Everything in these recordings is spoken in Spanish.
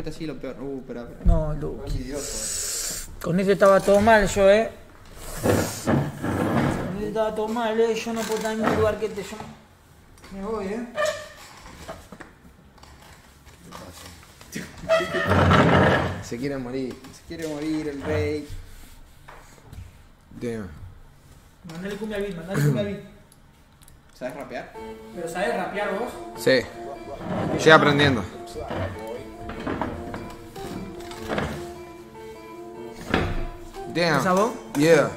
Fuiste así lo peor. Uh, espera, espera. No, Duki. Con este estaba todo mal yo, eh. Con este estaba todo mal, eh. Yo no puedo estar en un lugar que te. Yo me voy, eh. Se quiere morir. Se quiere morir el rey. Damn. Mandale cumbia al beat, mandale cumbia al beat. ¿Sabes rapear? Pero ¿sabes rapear vos? Sí. Estoy aprendiendo. Damn. ¿Esa voz? Yeah.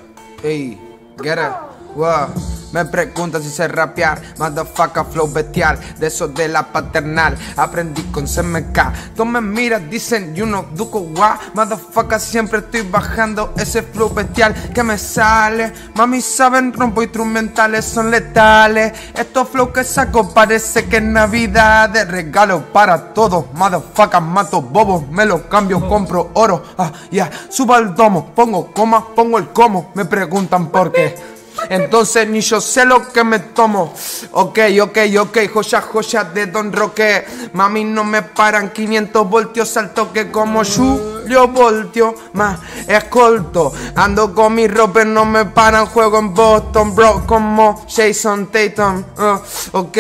Ey. Get it. Wow. Me preguntan si sé rapear, motherfucker flow bestial, de eso de la paternal, aprendí con CMK. Tú me miras, dicen, you know, duco guá, motherfucker siempre estoy bajando ese flow bestial que me sale. Mami saben, rompo instrumentales, son letales. Estos flow que saco parece que es Navidad, de regalo para todos, motherfucker, mato bobos, me lo cambio, compro oro, ah, ya, subo al domo, pongo coma, pongo el como, me preguntan por qué. Entonces ni yo sé lo que me tomo. Ok, ok, ok, joya, joya de Don Roque. Mami, no me paran 500 voltios al toque como Julio Voltio. Más escolto. Ando con mi ropa, no me paran. Juego en Boston, bro, como Jason Tatum. Uh, ok,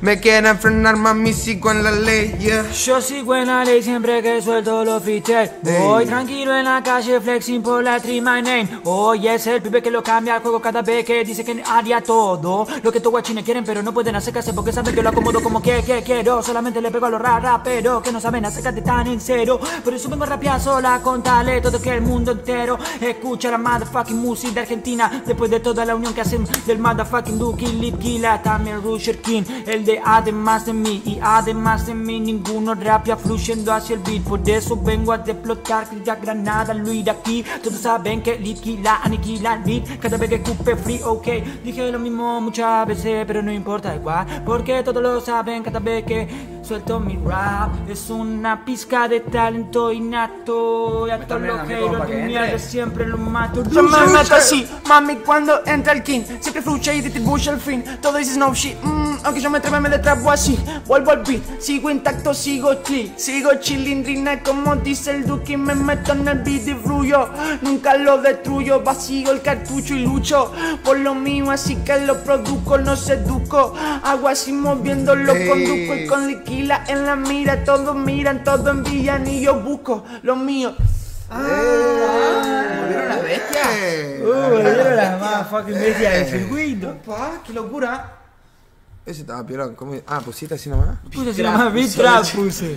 me quieren frenar, mami, sigo en la ley. Yeah. Yo sigo en la ley siempre que suelto los fiches. Voy tranquilo en la calle, flexing por la tree my name. Hoy es el pibe que lo cambia el juego cada vez que dice que haría todo. Lo que todos guachines quieren, pero no pueden acercarse porque saben que lo acomodo como que, que quiero. Solamente le pego a los raperos que no saben acércate tan en cero. Por eso vengo a rapear sola, contarle todo que el mundo entero escucha la motherfucking música de Argentina. Después de toda la unión que hacen del motherfucking Duki, Lip Gila, también Rusher King, el de además de mí. Y además de mí, ninguno rapia fluyendo hacia el beat. Por eso vengo a explotar, ya Granada, Luis de aquí. Todos saben que Lip aniquila el beat. Cada vez que escupe free, ok. Dije lo mismo muchas veces, pero no importa igual. Porque todos lo saben cada vez que suelto mi rap. Es una pizca de talento innato. Y a todos los que lo de mierda siempre lo mato. Yo me meto así, mami, cuando entra el king Siempre fluye y distribuye al fin. Todo dices no shit, mm, aunque yo me trebe me detrabo así. Vuelvo al beat, sigo intacto, sigo chill. Sigo chilindrina como dice el Duki Me meto en el beat y fluyo. Nunca lo destruyo, vacío el cartucho y lucho. Por lo mío, así que lo produzco, no seduco. Hago así moviéndolo con Duco y con en la mira Todos miran, todos envían y yo busco lo mío ¿Volvieron las bestias? Eh. Uh, volvieron las más fucking bestias del circuito. Pa, qué locura. Ese estaba piorón. ¿Cómo? Ah, pusiste así nomás. Puse así nomás, beat trap puse.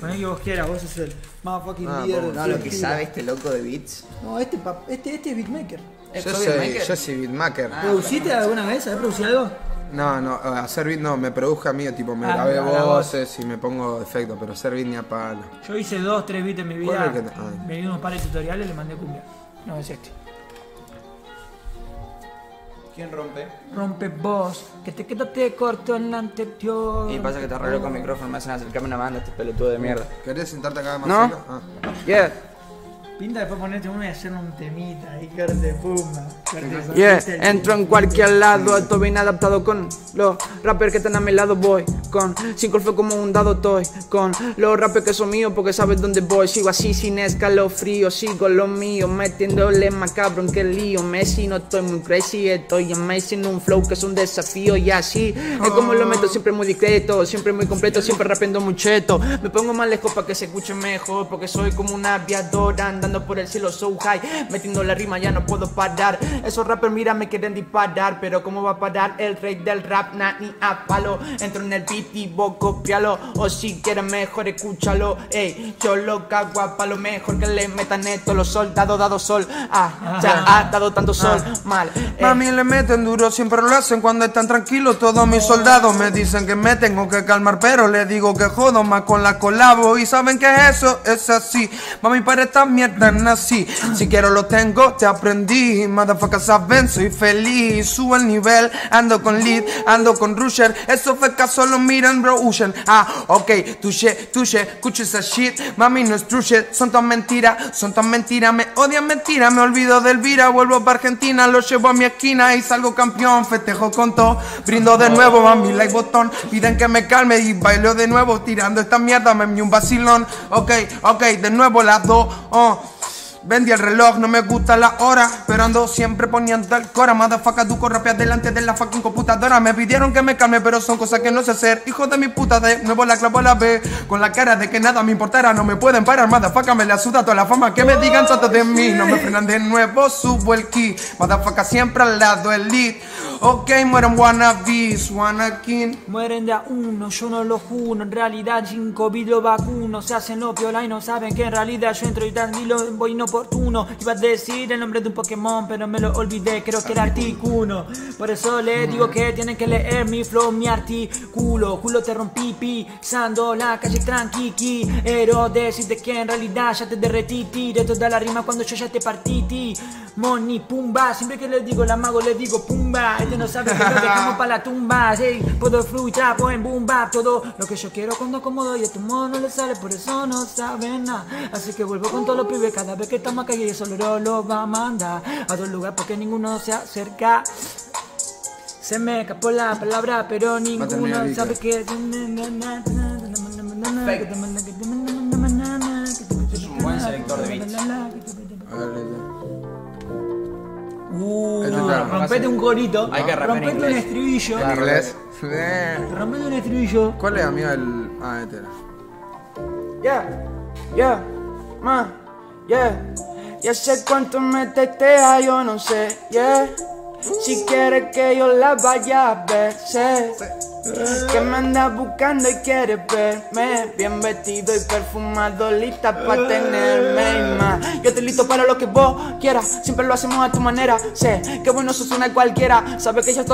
Poné que vos quieras, vos sos el motherfucking Ah, líder No, lo que sabe este loco de beats. No, este, pa- este, este es beatmaker. ¿Es Yo soy, Maker? yo soy beatmaker. Ah. ¿Produciste alguna vez? ¿Has producido algo? No, no, hacer beat no, me produje a mí, tipo, me Ah, grabé voz. voces y me pongo efectos, pero hacer beat ni a palo. Yo hice dos, tres beats en mi ¿Cuál vida. el te- ah. Me di unos pares de tutoriales y le mandé cumbia. No, es este. ¿Quién rompe? Rompe vos, que te quedaste corto en la anterior. Y pasa que te arreglo con micrófono, me hacen acercarme una banda, este pelotudo de mierda. ¿Querés sentarte acá más No. cerca? Ah. Yeah, Pinta después ponerte uno y hacer un temita ahí, corte de puma. corte yeah, entro en cualquier lado, estoy bien adaptado con los rappers que están a mi lado, voy con cinco fue como un dado estoy con los rappers que son míos porque sabes dónde voy, sigo así sin escalofrío, sigo lo mío, metiéndole más cabrón que el lío, Messi no estoy muy crazy, estoy amazing, un flow que es un desafío y así, es como lo meto siempre muy discreto, siempre muy completo, siempre rapiendo muy cheto, me pongo más lejos para que se escuche mejor, porque soy como una aviadora andando por el cielo so high, metiendo la rima ya no puedo parar, esos rappers mira me quieren disparar, pero cómo va a parar el rey del rap, na, ni a palo, entro en el beat y vos copialo, o si quieres mejor escúchalo, ey, yo lo cago a palo mejor que le metan esto, los soldados dado sol, ah, ya ha dado tanto sol, mal, ey. Mami le meten duro, siempre lo hacen cuando están tranquilos. Todos mis soldados me dicen que me tengo que calmar, pero le digo que jodo más con la colabo. Y saben que eso es así. Mami, para esta mierda nací. Si quiero lo tengo, te aprendí. Motherfucker, saben, soy feliz. Subo el nivel, ando con lead, ando con rusher. Eso fue caso lo miran, bro, huyen. Ah, ok, touché, touché, escucho esa shit. Mami, no es true son tan mentiras, son tan mentiras. Me odian mentiras, me olvido del Vira. Vuelvo para Argentina, lo llevo a mi esquina y salgo campeón. Festejo con todo, brindo de nuevo, mami, like botón. Piden que me calme y bailo de nuevo, tirando esta mierda, me un vacilón. Ok, ok, de nuevo las dos, oh. Vendí el reloj, no me gusta la hora Pero ando siempre poniendo el cora. Motherfucker, duco rapia delante de la fucking computadora. Me pidieron que me calme, pero son cosas que no sé hacer. Hijo de mi puta, de nuevo la clavo la B Con la cara de que nada me importara No me pueden parar, motherfucker, me la suda toda la fama. Que me digan todo de mí. No me frenan de nuevo, subo el key. Motherfucker, siempre al lado el lead Ok, mueren wannabes, wannakin Mueren de a uno, yo no lo juro En realidad sin COVID lo vacuno. Se hacen lo piola y no saben que en realidad yo entro y lo voy inoportuno. Iba a decir el nombre de un Pokémon pero me lo olvidé, creo que era Articuno. Por eso le digo que tienen que leer mi flow, mi artículo. Culo te rompí pisando la calle tranqui Ero decirte que en realidad ya te derretí De toda la rima cuando yo ya te partí Moni, pumba, siempre que le digo la mago le digo pumba no sabe que lo dejamos para la tumba. Sí, puedo fluir, trapo en bumba. Todo lo que yo quiero cuando acomodo y a tu modo no le sale, por eso no saben nada. Así que vuelvo con todos los pibes cada vez que estamos acá y eso lo va a mandar a dos lugares porque ninguno se acerca. Se me escapó la palabra, pero ninguno sabe que. Es un buen selector de beats. Uh, rompete un corito. Hay que rompete un estribillo. inglés. Rompete un estribillo. ¿Cuál es, amigo? El. Ah, este era. Yeah, yeah, ma, yeah. Ya sé cuánto me testea, yo no sé, yeah. Si quieres que yo la vaya a ver, sé. Que me anda buscando y quiere verme. Bien vestido y perfumado, lista para tenerme y más. Yo estoy listo para lo que vos quieras. Siempre lo hacemos a tu manera. Sé que bueno, sos una cualquiera. Sabes que yo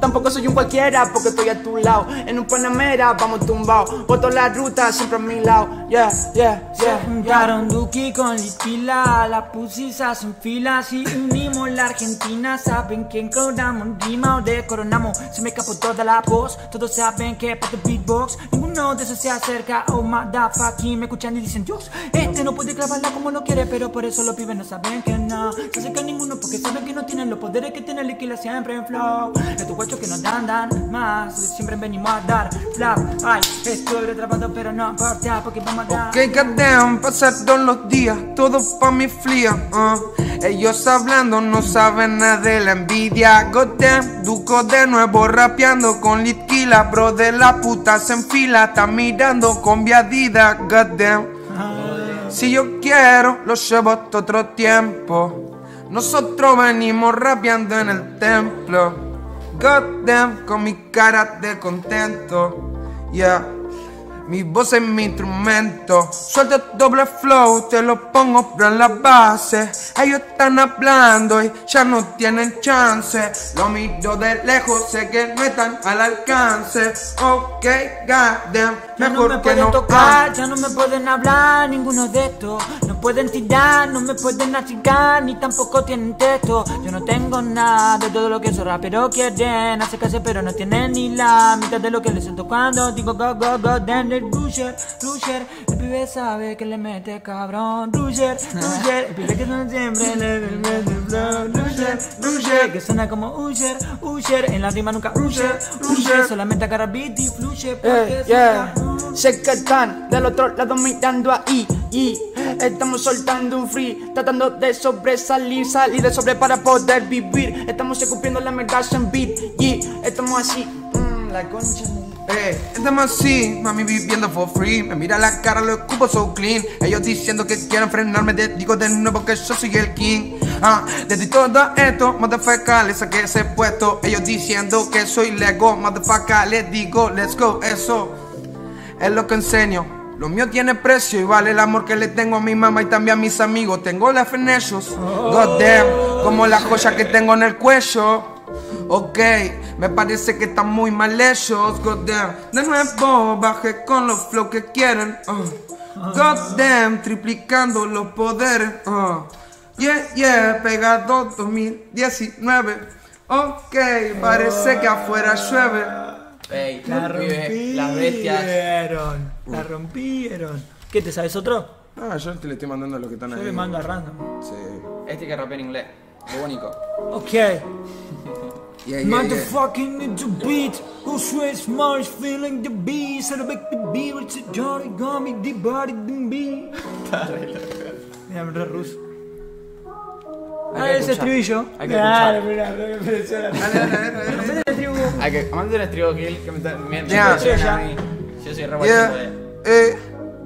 tampoco soy un cualquiera Porque estoy a tu lado. En un Panamera, vamos tumbao Voto la ruta, siempre a mi lado. Yeah, yeah, yeah Juntaron Duki con Litila La pusisa hacen fila Si unimos la Argentina. Saben que encoronamos rima o decoronamos Se me escapó toda la voz todos saben que para beatbox Ninguno de esos se acerca. Oh motherfucking Me escuchan y dicen Dios Este no puede clavarla como lo quiere Pero por eso los pibes no saben que no. Se acerca ninguno porque saben que no tienen los poderes que tiene Liquila siempre en flow. Estos guachos que nos dan, dan más Siempre venimos a dar flap. Ay, estoy retrapando pero no importa Porque vamos a dar. Ok, goddamn, pasaron los días Todo pa' mi fría uh. Ellos hablando no saben nada de la envidia. Goddamn, Duco de nuevo rapeando con Litquila Bro de la puta se enfila, está mirando con viadida Goddamn. Si yo quiero, lo llevo hasta otro tiempo. Nosotros venimos rapeando en el templo. Goddamn, con mi cara de contento. Yeah mi voz es mi instrumento. Suelto doble flow, te lo pongo en la base. Ellos están hablando y ya no tienen chance. Lo miro de lejos, sé que no están al alcance. Ok, goddamn, ya no me pueden tocar, ya no me pueden hablar, ninguno de estos. No pueden tirar, no me pueden achicar, ni tampoco tienen texto. Yo no tengo nada de todo lo que esos raperos quieren acercarse, pero no tienen ni la mitad de lo que les siento cuando digo go, go, go, then el Rusher, Rusher, el pibe sabe que le mete cabrón. Rusher, Rusher, el pibe que no siempre le mete flow. Rusher, Rusher, que suena como Usher, Usher, en la rima nunca Rusher, Rusher, solamente agarra beat y fluye porque eh, yeah. Sé que están del otro lado mirando ahí y estamos soltando un free, tratando de sobresalir, salir de sobre para poder vivir. Estamos cumpliendo la mega en beat y estamos así, mm, la concha. Eh, estamos así, mami viviendo for free. Me mira la cara, lo ocupo so clean. Ellos diciendo que quieren frenarme te Digo de nuevo que yo soy el king. Ah, desde todo esto, motherfucker, le saqué ese puesto. Ellos diciendo que soy Lego, motherfucker, les digo, let's go Eso es lo que enseño. Lo mío tiene precio y vale el amor que le tengo a mi mamá y también a mis amigos. Tengo la fe en ellos, God damn, como la joya que tengo en el cuello. Ok, me parece que están muy mal hechos, goddamn. De nuevo bajé con los flow que quieren, uh. Goddamn, triplicando los poderes, uh. Yeah, yeah, pegado 2019. Ok, parece que afuera llueve. Ey, La pibe, las bestias. rompieron. La rompieron. ¿Qué te sabes otro? Ah, yo te le estoy mandando lo que están Yo ahí. le mando a random. Sí. Este que rapea en inglés. Lo único. Ok. Yeah, yeah, yeah. Motherfucking into beat. Who sweats Mars feeling the beat. Celebrate the beat. It's a Johnny Gummy. The body the beat. Mira, me re ruso. Hay Ah, que ese estribillo. Hay que escuchar. mira, mira, mira. Dale, dale, dale, dale. Hacete el estribillo. Hay que. Kill que me está. Me me. Yo soy re buen Yeah, tipo de. eh,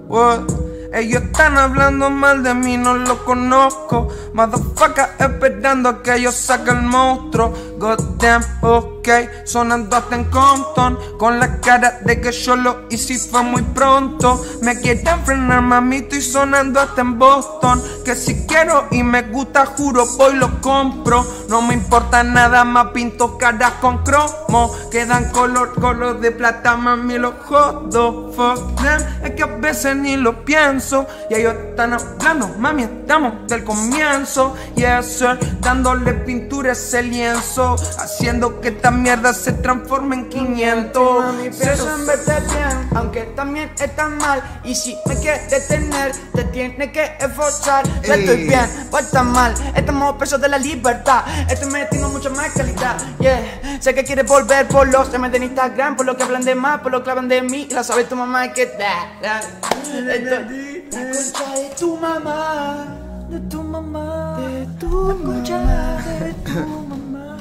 what? Ellos están hablando mal de mí, no lo conozco. Motherfucker, esperando a que yo saque el monstruo. Goddamn, ok, sonando hasta en Compton. Con la cara de que yo lo hice y fue muy pronto. Me quieren frenar, mami, estoy sonando hasta en Boston. Que si quiero y me gusta, juro, voy lo compro. No me importa nada más, pinto caras con cromo. Quedan color, color de plata, mami, los jodo. Fuck them, es que a veces ni lo pienso. Y ellos están hablando, mami, estamos del comienzo. Yes, sir, dándole pintura a ese lienzo. Haciendo que esta mierda se transforme en 500. Mami, pienso en verte bien, aunque también estás mal. Y si me quieres tener, te tienes que esforzar. Yo estoy bien, vos estás mal. Estamos presos de la libertad. Estoy metiendo mucha más calidad. Yeah, sé que quieres volver por los temas de Instagram, por lo que hablan de más, por lo que hablan de mí. Y la sabe tu mamá que da, La concha de tu mamá. De tu mamá. De tu concha mamá. de tu mamá.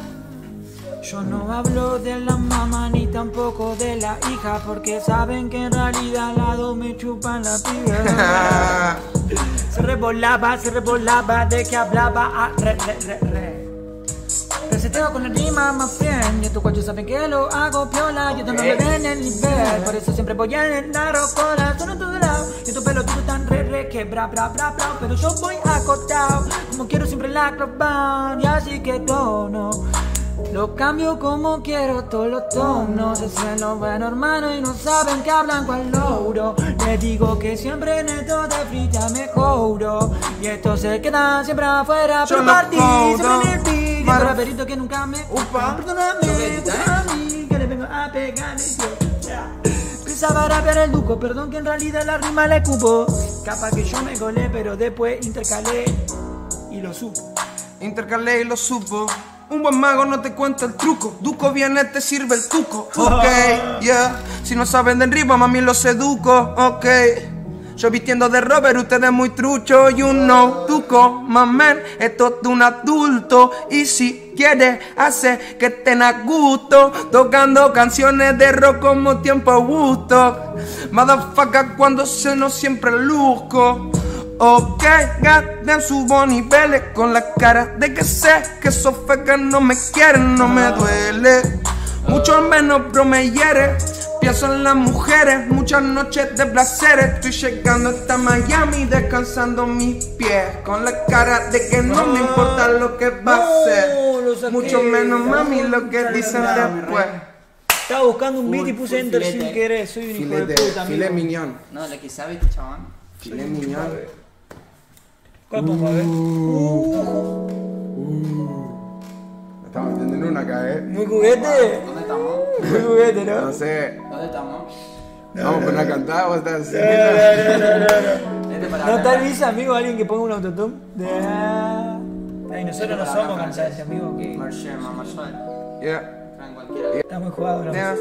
Yo no hablo de la mamá ni tampoco de la hija porque saben que en realidad al lado me chupan la piba. Se revolaba, se revolaba de que hablaba a re, re, re, re. Reseteo con la rima más bien Y estos guachos saben que lo hago piola. Y estos no me ven el nivel Por eso siempre voy en la rocola Son en todos lados Y estos pelotudos tan re re que bra bra bra bra. Pero yo voy acotado Como quiero siempre la clavar Y así que tono lo cambio como quiero todos los tonos. Es lo bueno hermano y no saben que hablan cual logro Les digo que siempre neto de frita me juro Y esto se queda siempre afuera Yo Pero lo partí jodo. siempre en el beat Maro- Para perito que nunca me Upa. Perdóname, perdóname Que le vengo a pegar. Pensaba rapear el duco Perdón que en realidad la rima le cupo Capaz que yo me golé pero después intercalé Y lo supo Intercalé y lo supo. Un buen mago no te cuenta el truco. Duco viene, te sirve el tuco. Ok, yeah. Si no saben de rima, mami los educo. Ok. Yo vistiendo de Robert, ustedes muy trucho. You know, tuco, mamen. Esto es de un adulto. Y si quieres, hace que estén a gusto. Tocando canciones de rock como tiempo a gusto. Motherfucker, cuando se nos siempre luzco. Ok, gaten subo niveles con la cara de que sé que esos fecas no me quieren, no me duele. Mucho menos bro me hiere. Pienso en las mujeres, muchas noches de placeres. Estoy llegando hasta Miami, descansando mis pies. Con la cara de que no me importa lo que va a ser. Mucho menos mami lo que dicen después. Estaba buscando un beat y puse enter sin querer, soy un hijo de puta, amigo. miñón. No, la que sabe este chabón. Filet miñón. ¿Cuál pongo? A ver. Me estamos metiendo en una acá, eh. Muy juguete. ¿Dónde estamos? Muy juguete, No ¿no? sé. ¿Dónde estamos? Vamos a poner a cantar o estás así. Este para ¿No hablar. tal vez, amigo, alguien que ponga un autotune? De... Ay, nosotros no somos cantantes, amigo, que mamá, suave. Yeah, está muy jugado, ¿no? yeah.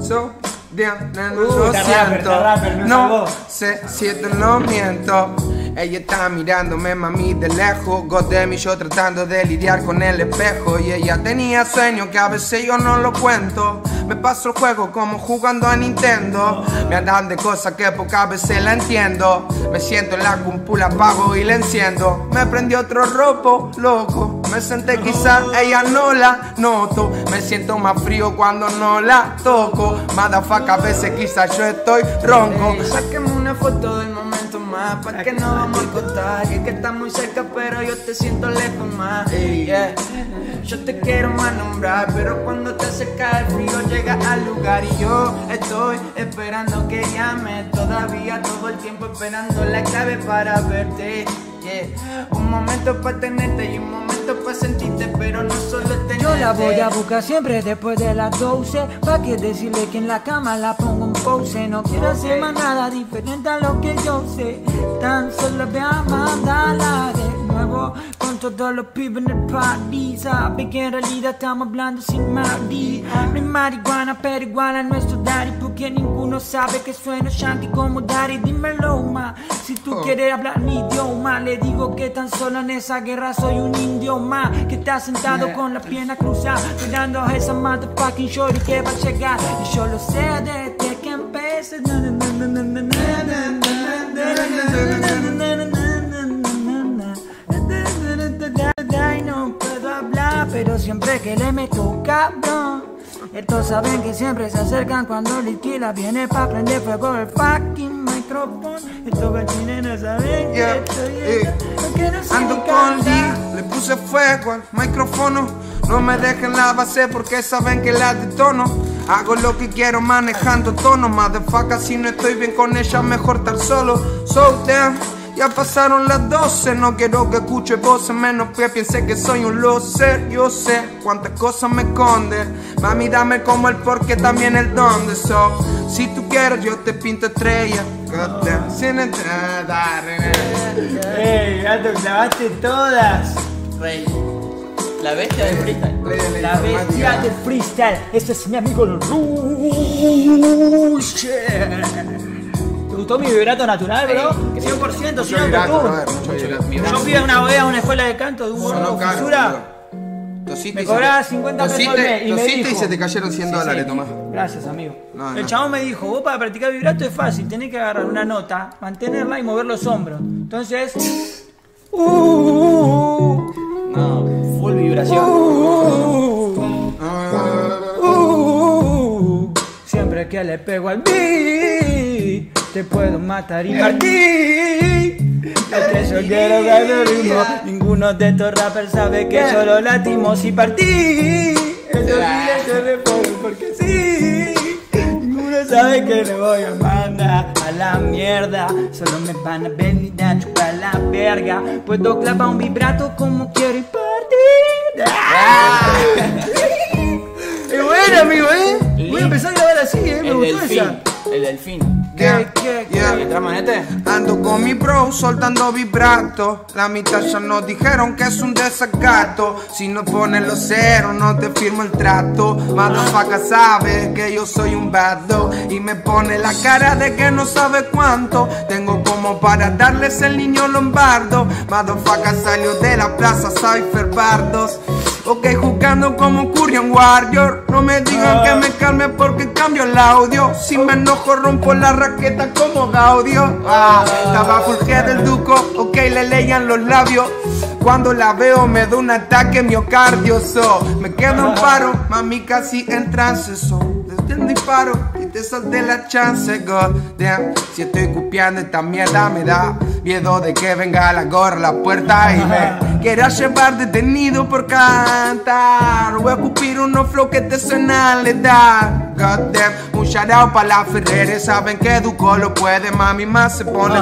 So, yeah, no, no, Uh, lo está rapper, siento. está rapper, no no sé si esto no miento. Ella está mirándome, mami, de lejos. Goddamn, y yo tratando de lidiar con el espejo. Y ella tenía sueños que a veces yo no lo cuento. Me paso el juego como jugando a Nintendo. Me andan de cosas que pocas veces la entiendo. Me siento en la cúpula, apago y la enciendo. Me prendí otro ropo, loco. Me senté quizás, ella no la noto. Me siento más frío cuando no la toco. Motherfucker, a veces quizás yo estoy ronco. Sáqueme una foto del momento más Pa' que no vamos a contar. Que, que está muy cerca pero yo te siento lejos más. Yeah. Yo te quiero más nombrar Pero cuando te acercas el frío llega al lugar. Y yo estoy esperando que llame. Todavía todo el tiempo esperando la clave para verte Yeah. Un momento para tenerte y un momento para sentirte, pero no solo tenerte. Yo la voy a buscar siempre después de las 12 Pa' que decirle que en la cama la pongo en pose. No quiero hacer más nada diferente a lo que yo sé. Tan solo voy a mandarla de nuevo Con todos los pibes en el party. Sabe que en realidad estamos hablando sin Mardi No hay marihuana pero igual a nuestro daddy Porque ninguno sabe que sueno shanty como daddy. Dímelo ma, si tú quieres hablar mi idioma Le digo que tan solo en esa guerra soy un indio más Que está sentado con la pierna cruzada Mirando a esa motherfucking shorty que va a llegar Y yo lo sé desde que empecé Y no puedo hablar pero siempre que le meto cabrón estos saben que siempre se acercan cuando Liquila viene pa' prender fuego el fucking micrófono. Estos gachines no saben Yeah, que estoy eh. que no sé Ando con. Lee, le puse fuego al micrófono. No me dejen la base porque saben que la detono. Hago lo que quiero manejando tono. Motherfucker, si no estoy bien con ella, mejor estar solo. So damn. Ya pasaron las 12, no quiero que escuche voces, menos que piense que soy un loser. Yo sé cuántas cosas me esconde. Mami, dame como el porque también el dónde. So, si tú quieres, yo te pinto estrella. Goddamn, sin entrada. ¡Ey, gato, clavaste todas! Rey. La bestia del freestyle. La bestia del freestyle. Este es mi amigo. ¿Te gustó mi vibrato natural, bro? 100% sin autotune. Yo fui a una vez a una escuela de canto de un gordo caro, fisura. Tosiste Me y cobraba te- 50 pesos al mes y me tosiste y dijo- se te cayeron 100 dólares, Tomás. Gracias, amigo. No, el no. chabón me dijo, vos para practicar vibrato es fácil, tenés que agarrar una nota, mantenerla y mover los hombros. Entonces... Uh, No, full vibración. uh, siempre que le pego al beat, te puedo matar y partir. Es que yo quiero dar el ritmo. Ninguno de estos rappers sabe que solo latimos y partí. Eso sí le se le pongo porque sí. Ninguno sabe que le voy a mandar a la mierda. Solo me van a venir a chupar la verga. Puedo clavar un vibrato como quiero y partir. ¡Ah! Es bueno, amigo, ¿eh? Voy a empezar a grabar así, ¿eh? Me El gustó delfín. esa. El delfín. Yeah, ¿Qué, qué, yeah. ¿Y entramos en este? Ando con mi bro soltando vibrato. La mitad ya nos dijeron que es un desacato. Si no pones los ceros, no te firmo el trato. Motherfucker sabe que yo soy un bad dog. Y me pone la cara de que no sabe cuánto. Tengo como para darles el niño lombardo. Motherfucker salió de la plaza Cypher Bardos. Ok, jugando como Curian Warrior. No me digan que me calme porque cambio el audio. Si me enojo, rompo la raqueta como Gaudio. Ah, estaba head del duco. Ok, le leían los labios. Cuando la veo, me da un ataque miocardio. So, me quedo en paro. Mami casi en trance. Disparo y te solté la chance. God damn, si estoy copiando esta mierda, me da miedo de que venga la gorra a la puerta y me quiera llevar detenido por cantar. Voy a cupir unos flow que te suenan letal. God damn, un shout out para la Ferrere. Saben que Duco lo puede, mami más se pone.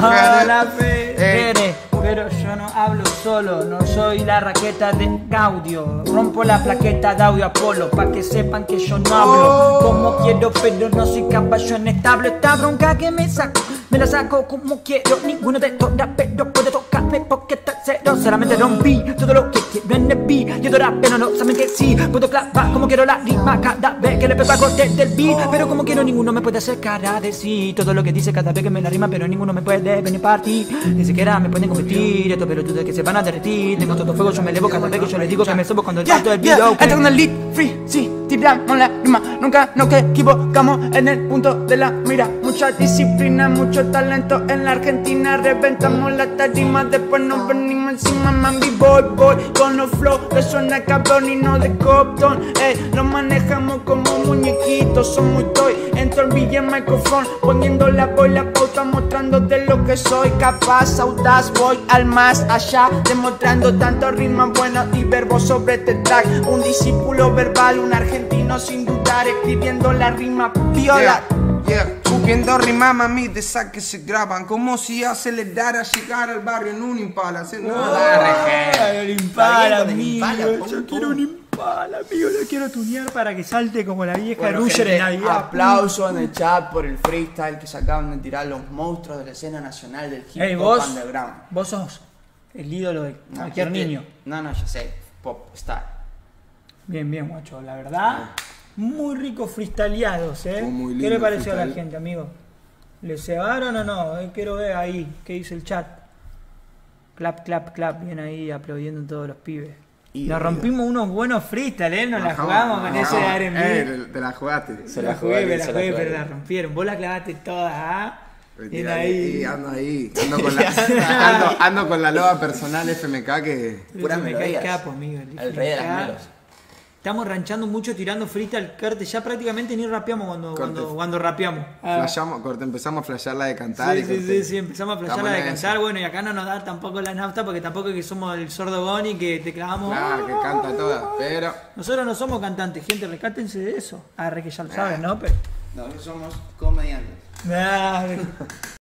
Fede, pero yo no hablo solo, no soy la raqueta de Gaudio. Rompo la plaqueta de audio Apolo, pa' que sepan que yo no hablo como quiero, pero no soy caballo en establo. Esta bronca que me saco, me la saco como quiero. Ninguno de estos raperos puede tocarme porque está cero. Solamente rompí todo lo que quiero en el beat. Yo de rapero no saben que sí, puedo clavar como quiero la rima cada vez que le pego algo desde el beat. Pero como quiero, ninguno me puede hacer cara de sí. Todo lo que dice cada vez que me la rima, pero ninguno me puede venir partir. Ni siquiera me pueden competir. Estos pelotudos que se van a derretir. Tengo todo fuego, yo me elevo cada vez que yo les digo que me subo cuando el yeah, video. Entra con el lead free, sí, tiramos la rima Nunca nos equivocamos en el punto de la mira Mucha disciplina, mucho talento en la Argentina. Reventamos la tarima, después nos venimos encima. Mami, boy, boy, con los flow que suena cabrón y no de Copton Ey, lo manejamos como muñequitos, son muy toy. Entro el el micrófono, poniendo la voz, la pauta Mostrando de lo que soy. Capaz, audaz Voy al más allá, demostrando tanto rimas buenas y verbos sobre este track. Un discípulo verbal, un argentino sin dudar Escribiendo la rima viola Yeah, Yeah, subiendo rima mami de esas que se graban Como si acelerara llegar al barrio en un impala Se no Ay, el impala, amigo. Yo quiero un impala, amigo. Lo quiero tunear para que salte como la vieja Bueno, gente, en Navidad. aplauso en el chat por el freestyle que se acaban de tirar los monstruos de la escena nacional del hip hop vos, underground. vos sos el ídolo de No, cualquier niño. No, no, ya sé. Pop star. Bien, bien, guacho. La verdad, muy rico freestyleados, ¿eh? Muy ¿Qué le pareció a la gente, amigo? ¿Le cebaron o no? Eh, quiero ver ahí qué dice el chat. Clap, clap, clap. Bien ahí aplaudiendo todos los pibes. Y- Nos rompimos unos buenos freestyle, ¿eh? Nos la jugamos con ese de R&B. Eh, te- la jugaste. Se la la jugué, me la jugué, pero la rompieron. Vos la clavaste toda, ¿ah? Bien Mentira, ahí. Ando ahí. Ando con la, ando, ando con la loba personal FMK que. Me cae melodías. capo, amigo. El rey de las FMK. melos. Estamos ranchando mucho tirando freestyle, Kurt. Ya prácticamente ni rapeamos cuando, Corte. cuando, cuando rapeamos. Ah, Flashamos, corte, empezamos a flashear la de cantar. Sí, y sí, corte. sí, sí, empezamos a flashear la de cantar, bueno, y acá no nos da tampoco la nafta porque tampoco es que somos el sordo Goni que te clavamos. Claro, que canta toda, pero. Nosotros no somos cantantes, gente, rescátense de eso. Ah, re que ya lo saben, ¿no? Pero. Nosotros somos comediantes. Nah,